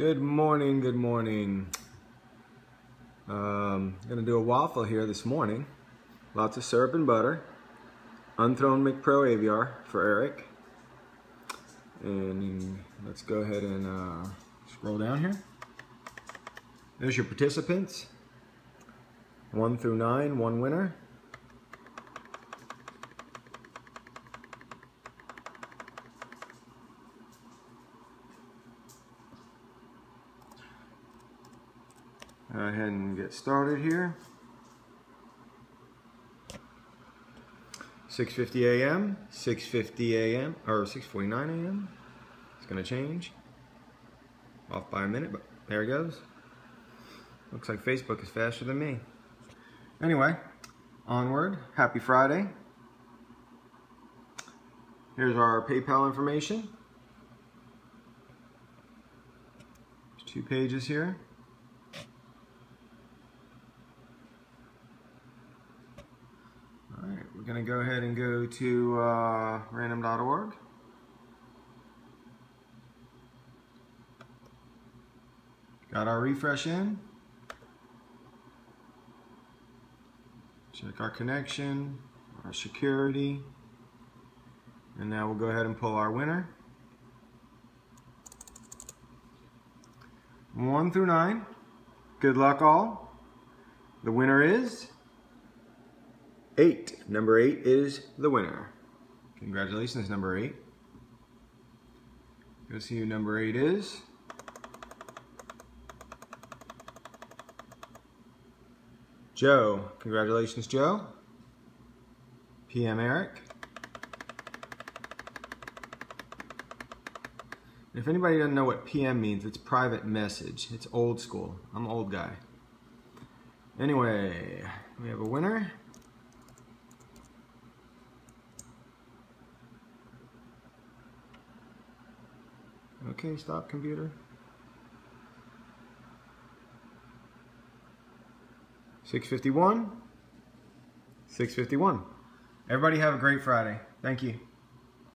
Good morning, good morning. Um, gonna do a waffle here this morning. Lots of syrup and butter. Unthrown McPro Aviar for Eric. And let's go ahead and uh, scroll down here. There's your participants. One through nine, one winner. Go ahead and get started here. 6.50 a.m., 6.50 a.m., or 6.49 a.m. It's gonna change. Off by a minute, but there it goes. Looks like Facebook is faster than me. Anyway, onward. Happy Friday. Here's our PayPal information. There's two pages here. We're going to go ahead and go to uh, random.org. Got our refresh in. Check our connection, our security. And now we'll go ahead and pull our winner. One through nine. Good luck all. The winner is eight. Number eight is the winner. Congratulations, number eight. Go see who number eight is. Joe. Congratulations, Joe. PM Eric. If anybody doesn't know what PM means, it's private message. It's old school. I'm an old guy. Anyway, we have a winner. Okay, stop computer. 651. 651. Everybody have a great Friday. Thank you.